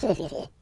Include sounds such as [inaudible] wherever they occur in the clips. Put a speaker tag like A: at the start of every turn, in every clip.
A: Hehehehe [laughs]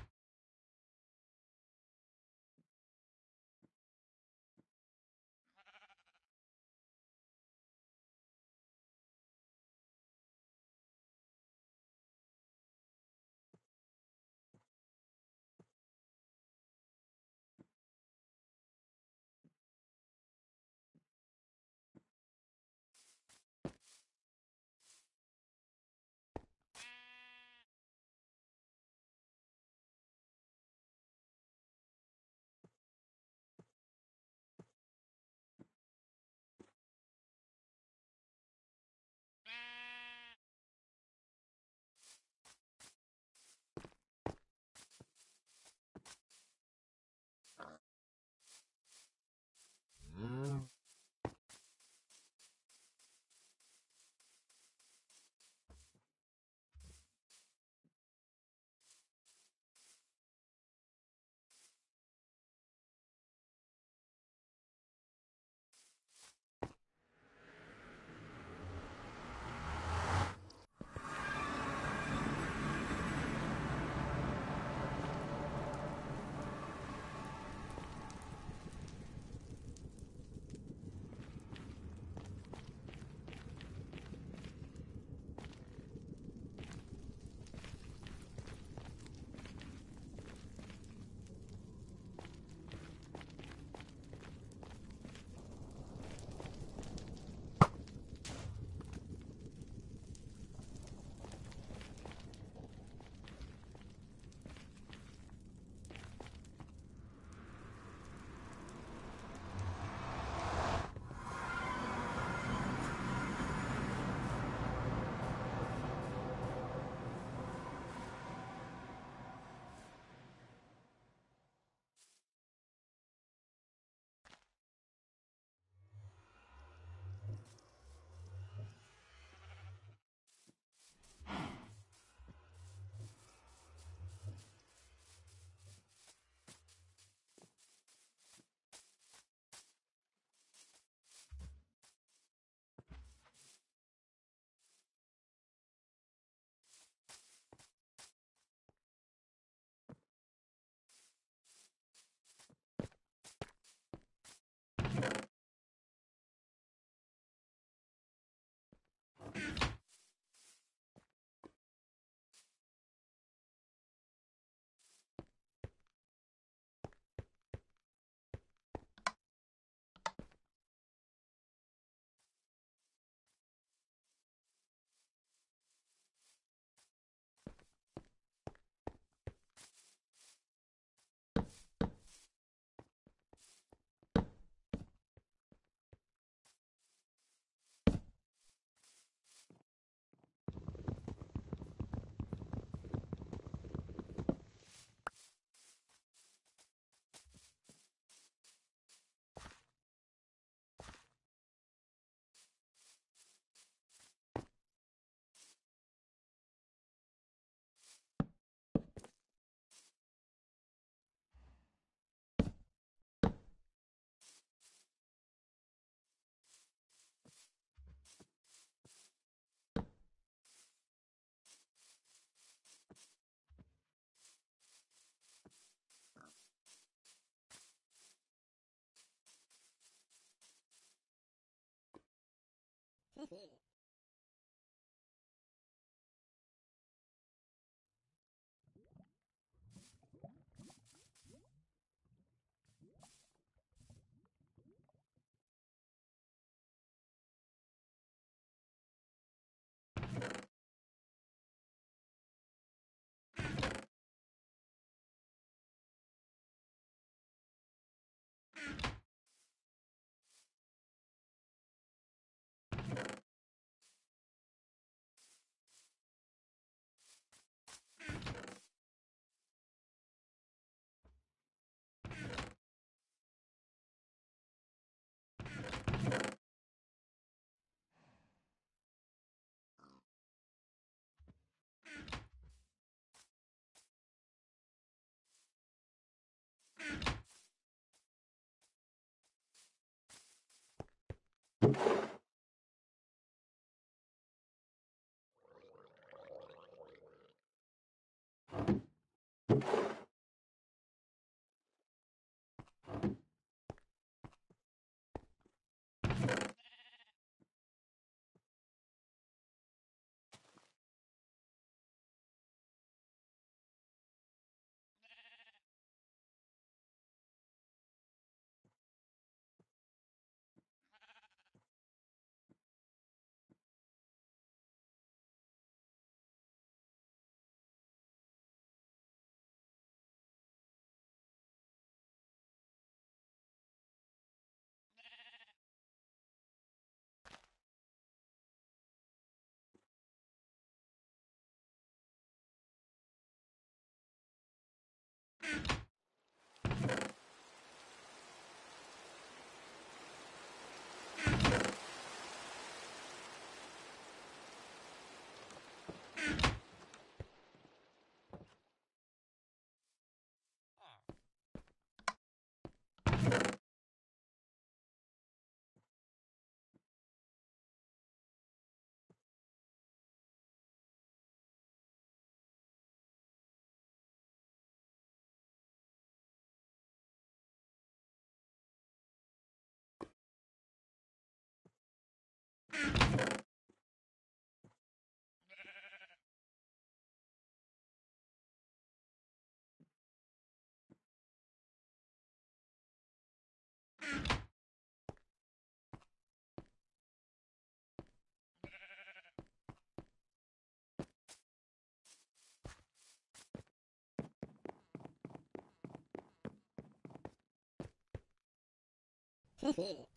A: Hehehe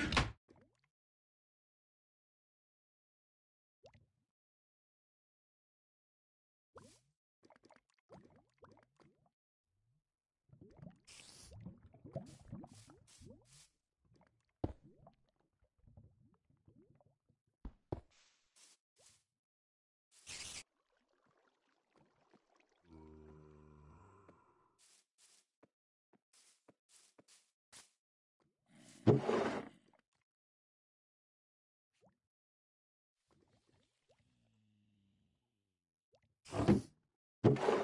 A: you you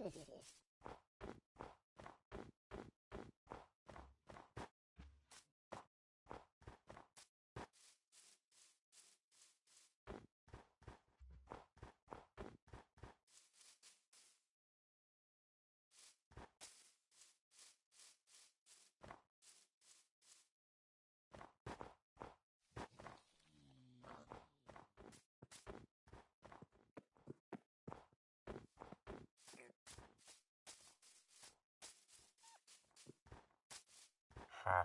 A: 失礼しす。Huh.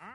A: huh?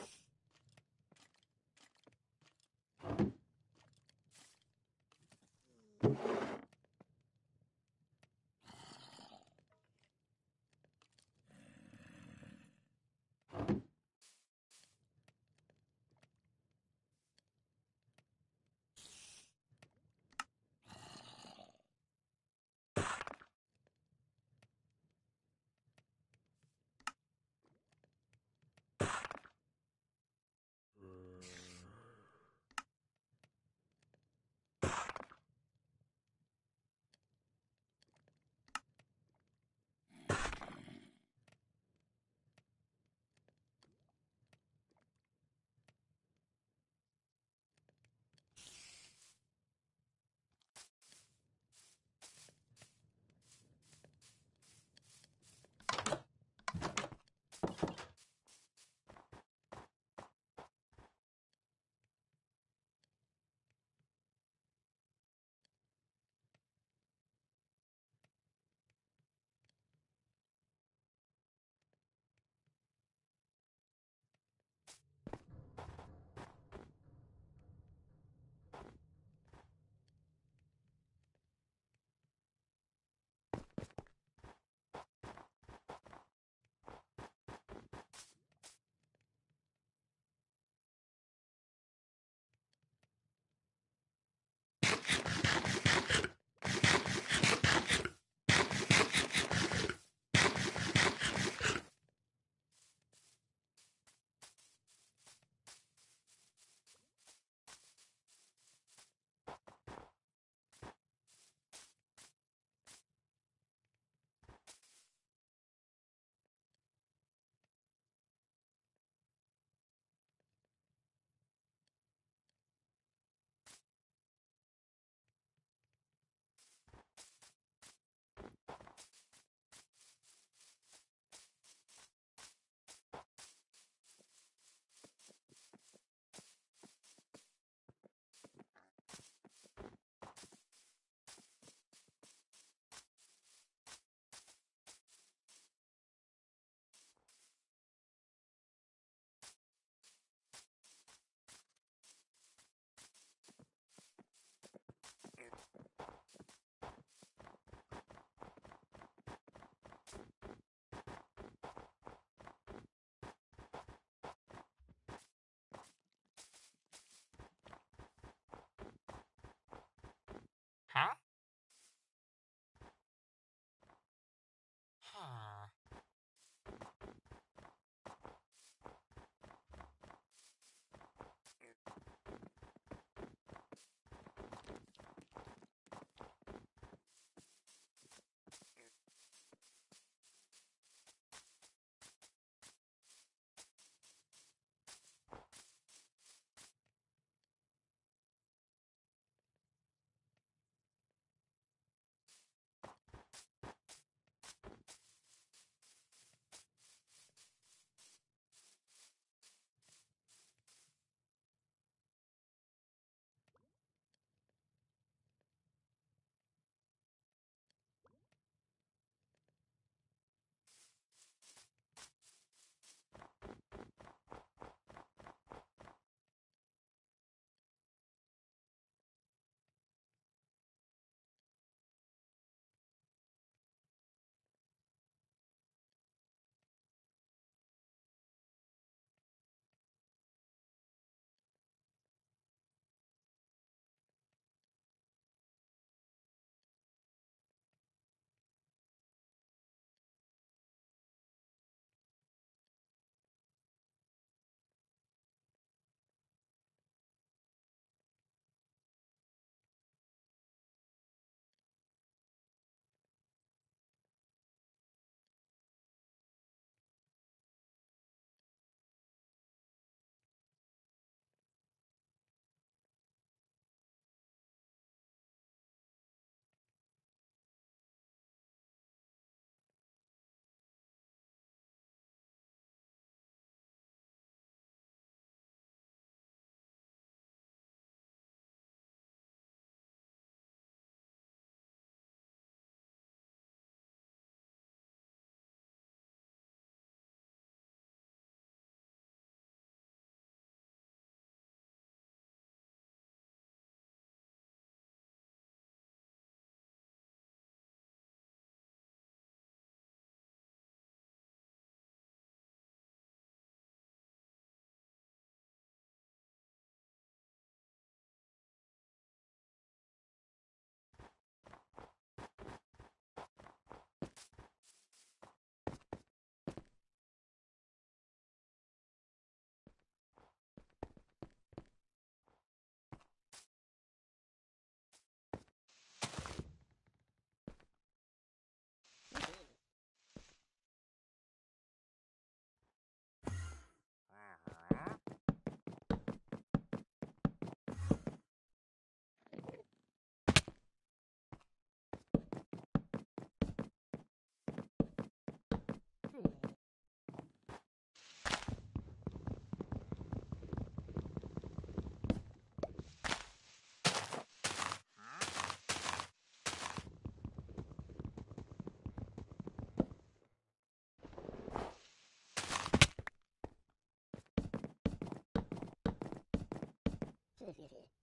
A: sí, sí, sí.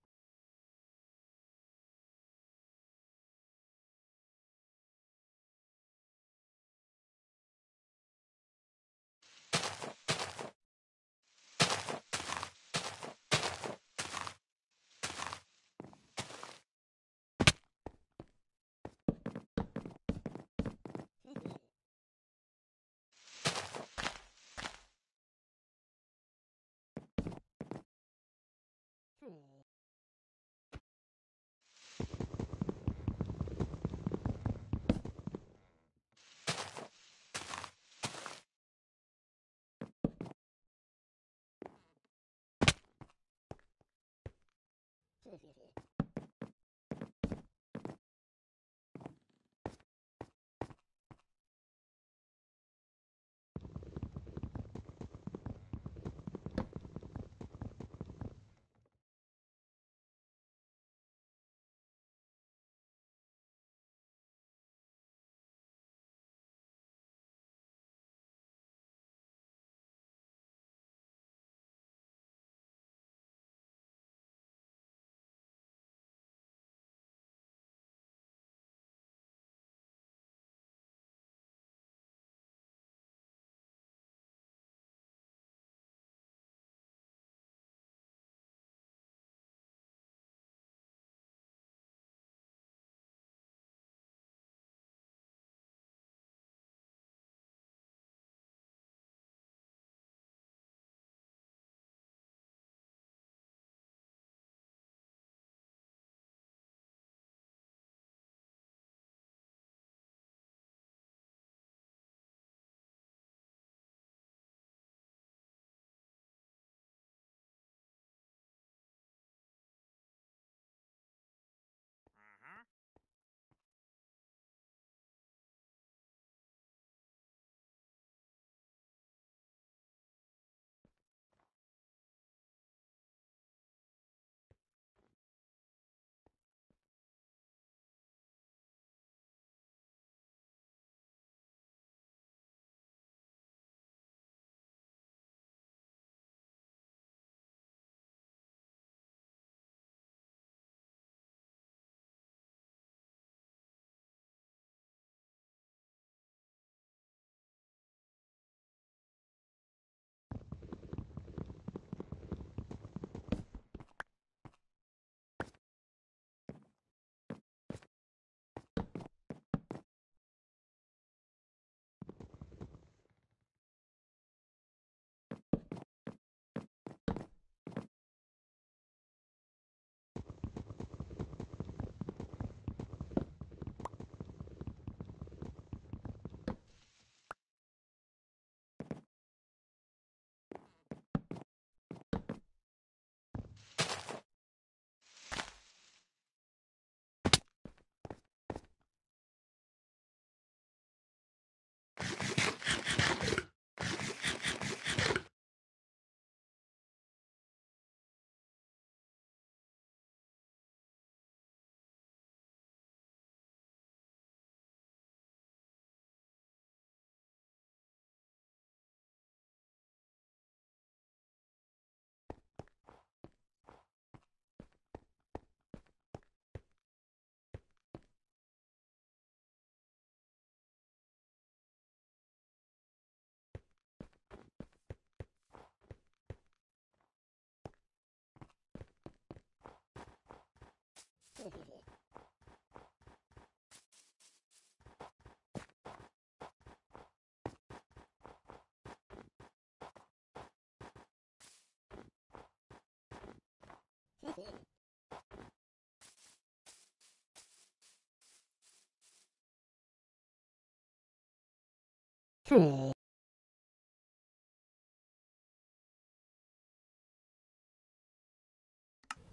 A: 是。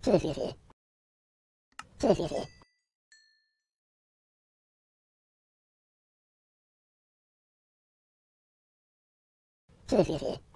A: 是是是。是是是。是是是。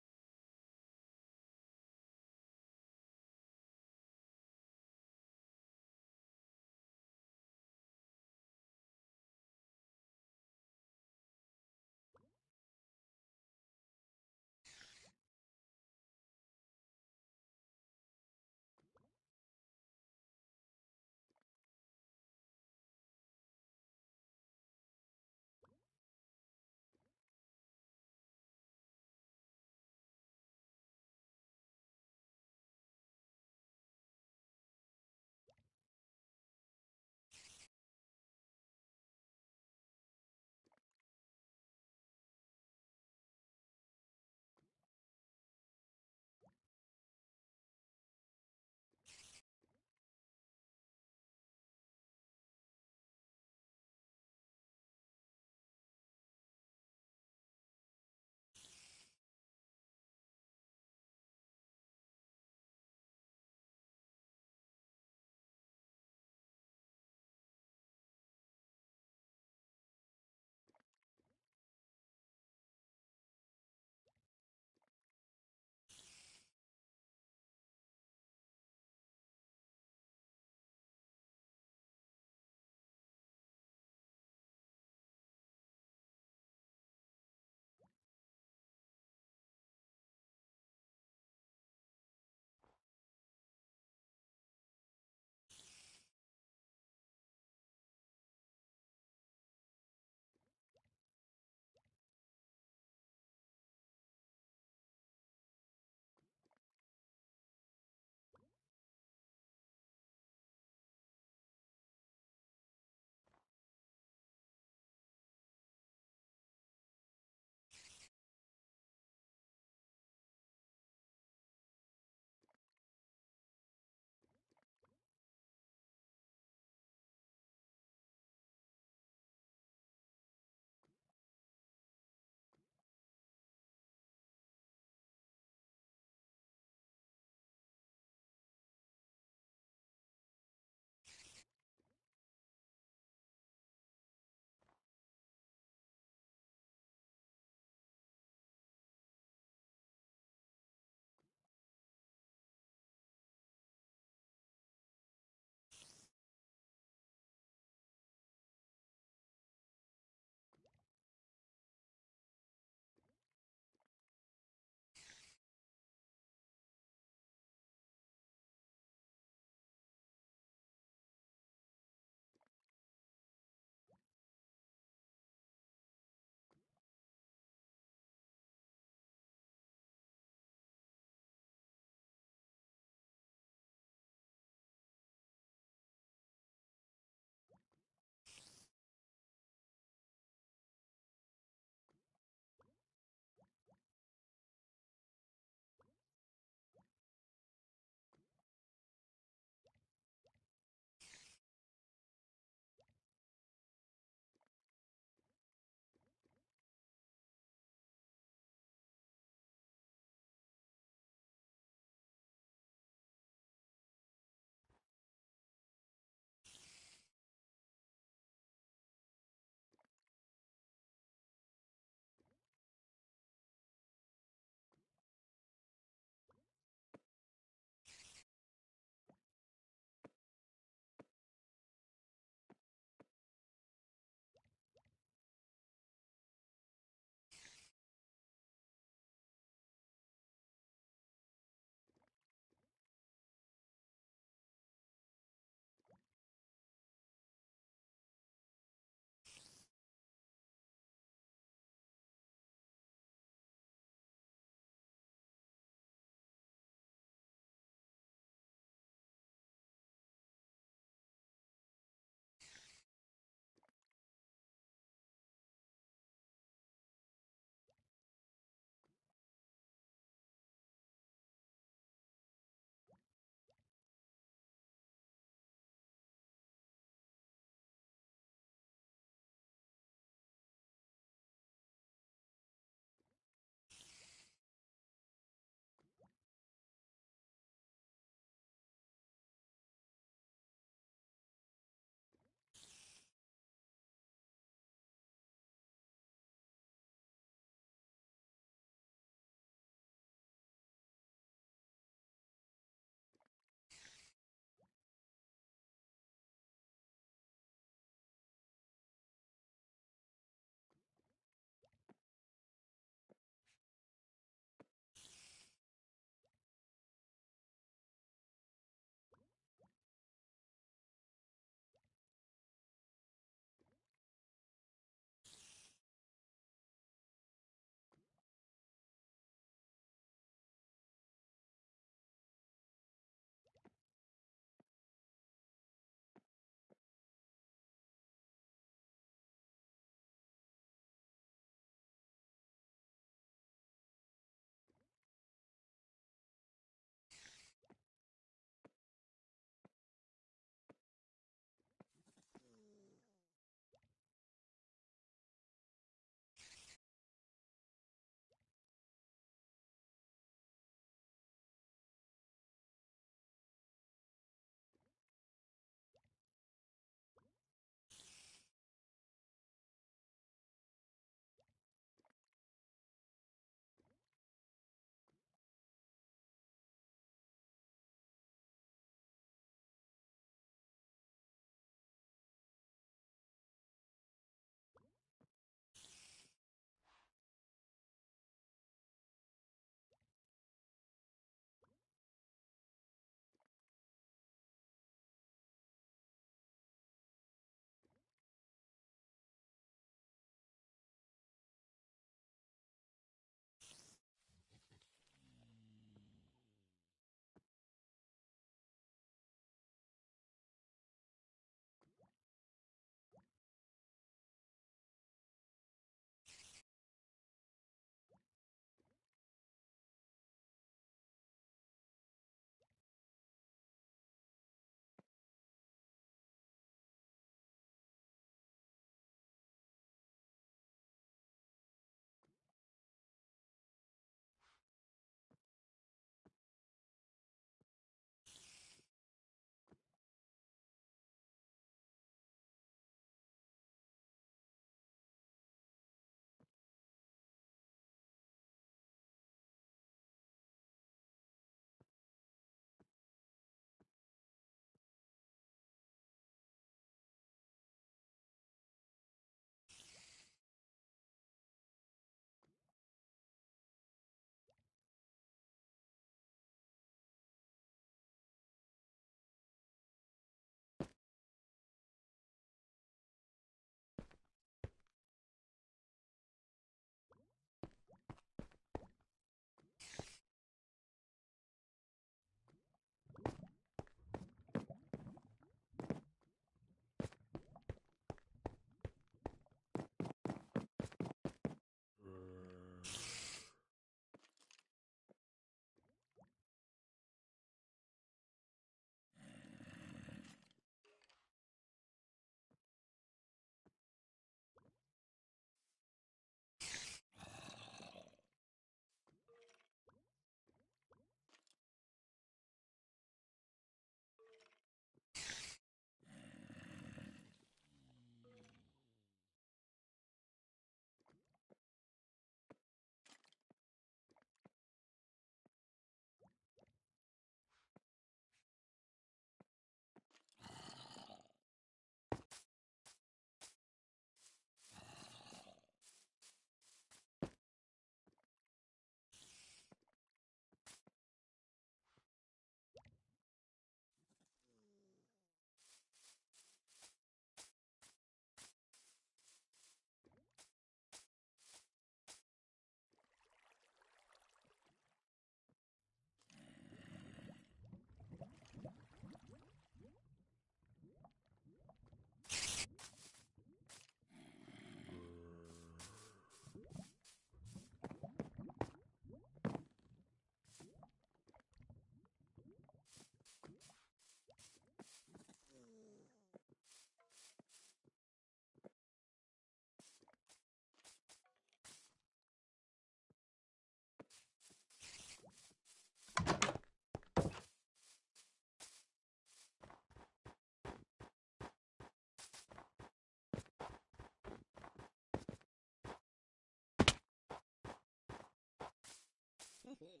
A: good.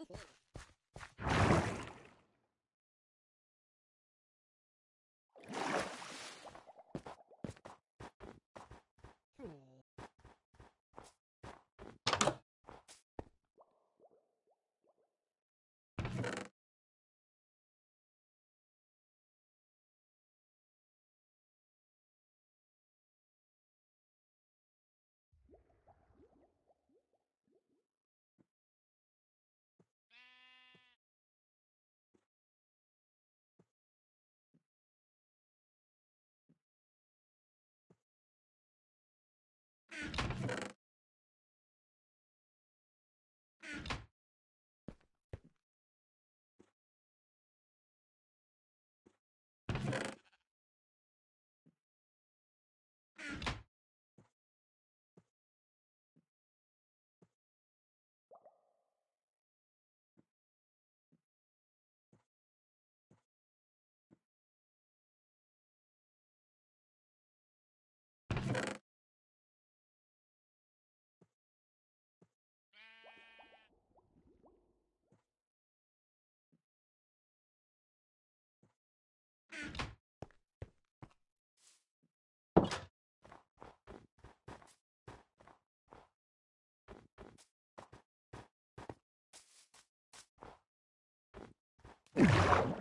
A: disappointed. [laughs] you